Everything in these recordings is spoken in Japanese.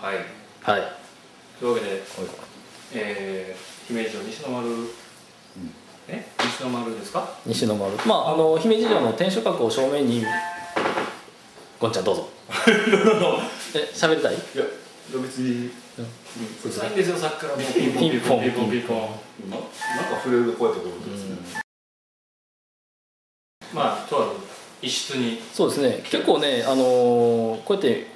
はい。はい。というわけで、えー、姫路城西の丸、え？西の丸ですか？西の丸。まああの姫路城の天守閣を正面に。ゴンちゃんどうぞ。え喋りたい？いや別に。うるさいんですよさっきからもう。ピンポンピンポンピンポンピンポン。ななんか触れるとこうやってこうですね。まあとある一室に。そうですね。結構ねあのーこうやって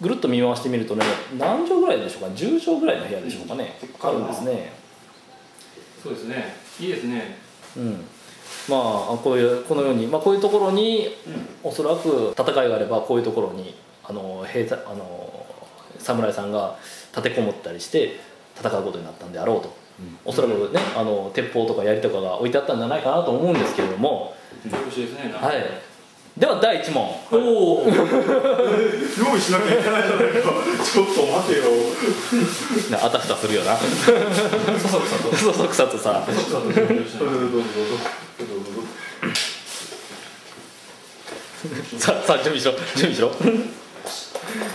ぐるっと見回してみるとね何畳ぐらいでしょうか？10畳ぐらいの部屋でしょうかね、あるんですね。そうですね。いいですね。うん。まあこういうこのように、まあ、こういうところに、おそらく戦いがあればこういうところにあの兵隊あの侍さんが立てこもったりして戦うことになったんであろうと、おそらくねあの鉄砲とか槍とかが置いてあったんじゃないかなと思うんですけれども、よろしいですねはい、では第1問。おお用意しなきゃいけないじゃないか。ちょっと待てよ。なあたふたするよな。そそくさとそそくさとさそそくさと準備をしろ。準備しろ。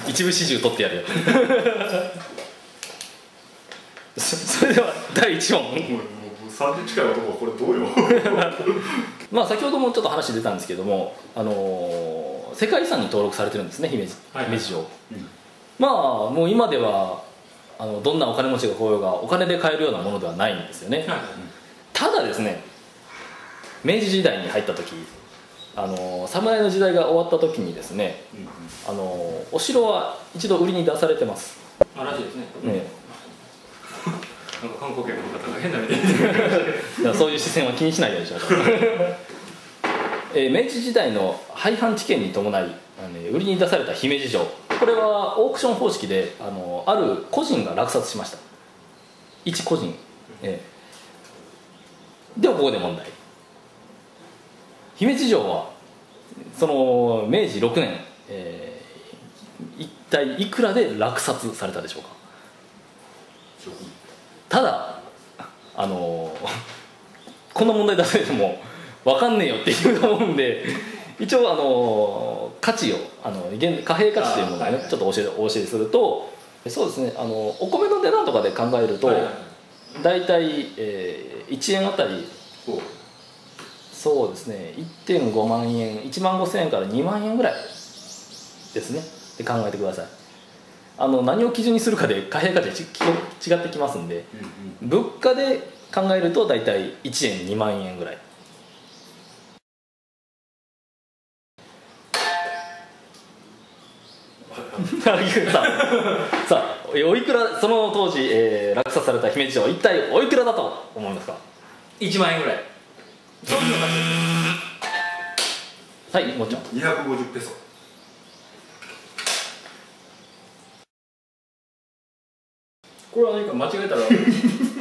一部始終取ってやるよ。そそれでは第1問もうもう30近い男はこれどうよ？まあ先ほどもちょっと話出たんですけども、あのー世界遺産に登録されてるんですね姫路はい姫路城、うん。まあもう今ではあのどんなお金持ちが来ようがお金で買えるようなものではないんですよね、はいただですね明治時代に入った時あの侍の時代が終わった時にですねあのお城は一度売りに出されてます、あらしいですね。ね、なんか観光客の方が変な目で見てるだからそういう視線は気にしないようにしましょう、えー明治時代の廃藩置県に伴い売りに出された姫路城。これはオークション方式であのある個人が落札しました。一個人、ええではここで問題。姫路城はその明治6年、えー一体いくらで落札されたでしょうか？ただあの この問題出されても分かんねえよっていうと思うんで一応あの価値をあの現貨幣価値というものをね、ちょっと教えお教えするとそうですねあのお米の値段とかで考えると、はい大体、えー1円あたりこそうですね1.5万円1万5000円から2万円ぐらいですね。で考えてくださいあの何を基準にするかで貨幣価値がち違ってきますんでう、うん。物価で考えると大体1円2万円ぐらい。さあさあおいくらその当時、えー落札された姫路城一体おいくらだと思いますか？1万円ぐらい。はいもちろん、250ペソこれは何か間違えたら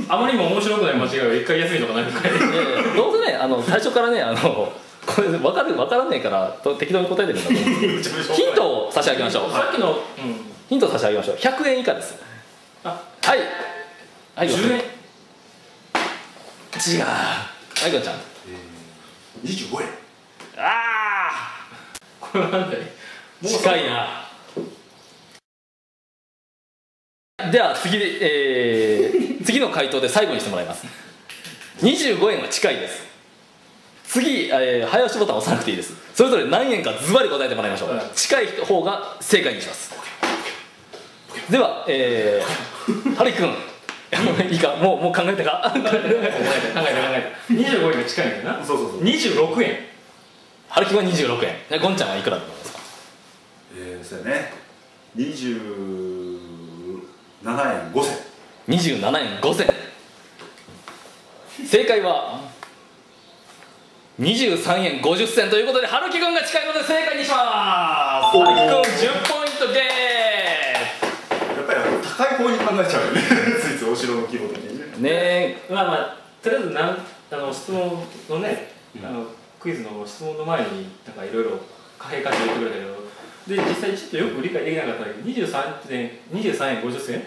あまりにも面白くない間違いは一回安いとかないのかどうせねあの最初からねあのこれ分かる分からねえからと適当に答えてるんだと思うヒントを差し上げましょう。さっきの、う。ん、ヒントを差し上げましょう。100円以下ですあはいはい10円違うはいごちゃんえー、25円あこれはなんだいあ近いなでは次で、えー次の回答で最後にしてもらいます。25円は近いです。次、えー早押しボタンを押さなくていいです。それぞれ何円かズバリ答えてもらいましょう、はい近い方が正解にします。ではえー、ハリ君。いいか？もうもう考えたか？考えた考えた考えた。25円が近いんだよな。そうそうそう。26円。ハリ君は26円。でゴンちゃんはいくらだと思いますか？えー、そうやね27円5銭27円5銭正解は23円50銭。ということで春樹君が近いので正解にします。春樹君10ポイントゲやっぱりあの高い方に考えちゃうよね。ついついお城の規模的にね。ーねえ。まあまあとりあえずなんあの質問のね、あのクイズの質問の前になんかいろいろ貨幣価値を言ってくれたけどで実際ちょっとよく理解できなかったけど23円23円50銭？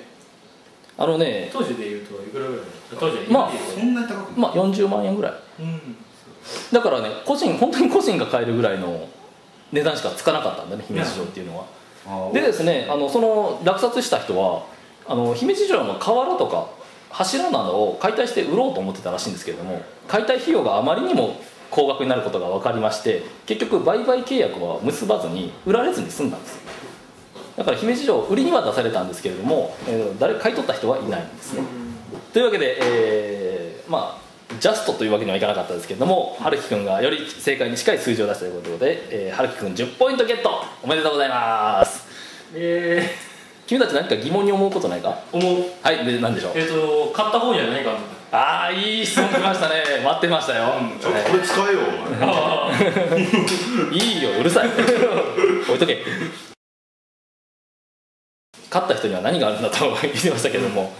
あのね当時で言うといくらぐらい？当時はまあそんなに高くない、まあ40万円ぐらい。うん。だからね個人本当に個人が買えるぐらいの値段しかつかなかったんだね姫路城っていうのは。あでですねあのその落札した人はあの姫路城の瓦とか柱などを解体して売ろうと思ってたらしいんですけれども解体費用があまりにも高額になることが分かりまして結局売買契約は結ばずに売られずに済んだんです。だから姫路城売りには出されたんですけれども、えー誰買い取った人はいないんですね。というわけで、えーまあジャストというわけにはいかなかったですけれども春樹くんがより正解に近い数字を出したということで、えー、春樹くん10ポイントゲット。おめでとうございます。え君たち何か疑問に思うことないか？ー、思う。はいで何でしょう？えっ、と買った方には何かあああいい質問来ましたね。待ってましたよ、ちょっとこれ使えよお前。あ いいようるさい。置いとけ。勝った人には何があるんだと言ってましたけども。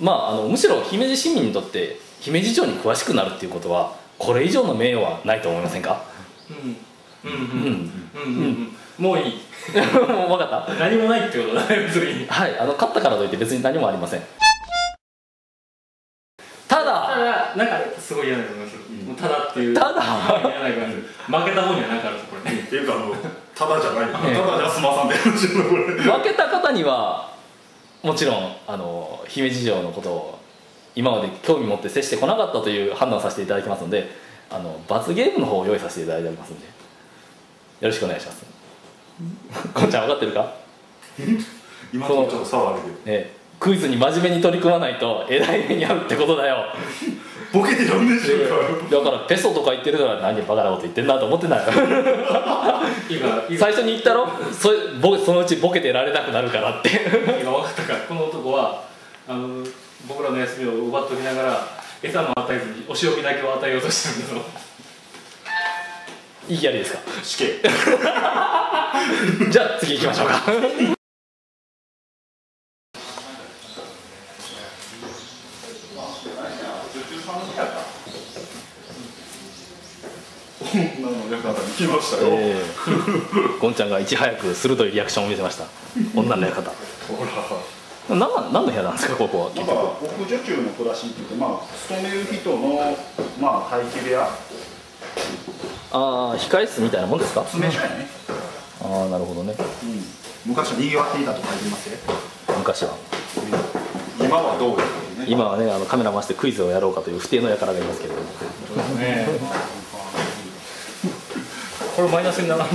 まああのむしろ姫路市民にとって姫路城に詳しくなるっていうことはこれ以上の名誉はないと思いませんか？うんうんうんうんうんうん。うんもういい。もう分かっ何もないってことだね別に。たはいあの勝ったからといって別に何もありません。たただだなんかすごい嫌な予感がする、ただっていう。ただ。嫌な予感がする負けた方には何かあるぞこれ。ねっていうかあのただじゃない。たえ。えだじゃ済まさんで負けた方にはもちろんあの姫路城のことを今まで興味持って接してこなかったという判断をさせていただきますのであの罰ゲームの方を用意させていただいておりますのでよろしくお願いしますこんちゃん分かってるか、今ちょっと差はあるけど。ええ。クイズに真面目に取り組まないとえらい目に遭うってことだよ。ボケてらんねえしだからペソとか言ってるから何バカなこと言ってんなと思ってない最初に言ったろ？そぼそのうちボケてられなくなるからって。今分かったか？らこの男はあの僕らの休みを奪っときながら餌も与えずにお仕置きだけを与えようとしてるんだぞいいやりですか？死刑。じゃあ次行きましょうか。女の館に来ましたよ、ええ。ゴンちゃんがいち早く鋭いリアクションを見せました。女の館。ほら。何の部屋なんですか？ここはなんか奥女中の暮らしって言って、まあ、勤める人の、まあ、待機部屋、ああ控え室みたいなもんですか？詰め所やね、ああなるほどね。うん、昔は賑わっていたと書いてますよ、昔は。今はどううね。今はねあのカメラ回してクイズをやろうかという不定の輩がいますけれどもね。これマイナスにならんか。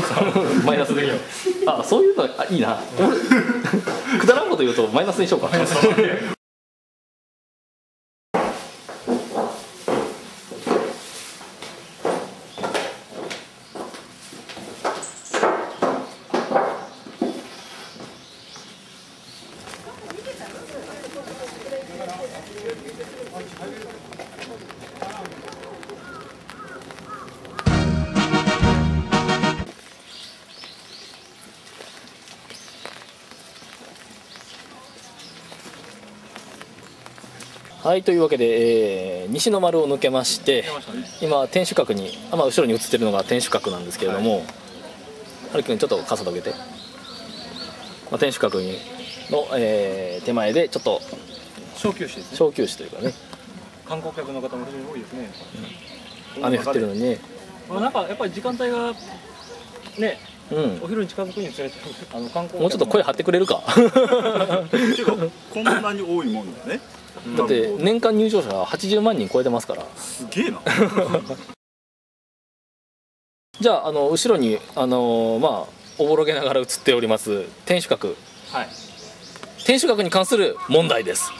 マイナスでいいよ。あそういうのあいいな。俺くだらんこと言うとマイナスにしようか はいというわけで、えー西の丸を抜けまして今天守閣にあ、まあ、後ろに映ってるのが天守閣なんですけれども、はるきくんちょっと傘どけて、まあ、天守閣にの、えー手前でちょっと小休止ですね。小休止というかね。観光客の方も非常に多いですね。雨降ってるのにね。あなんかやっぱり時間帯がねうん。お昼に近づくにつれてあの観光客もうちょっと声張ってくれるか、こんなに多いもんだね、だって年間入場者80万人超えてますから。すげえな、じゃああの後ろにあのまあおぼろげながら映っております天守閣。はい。天守閣に関する問題です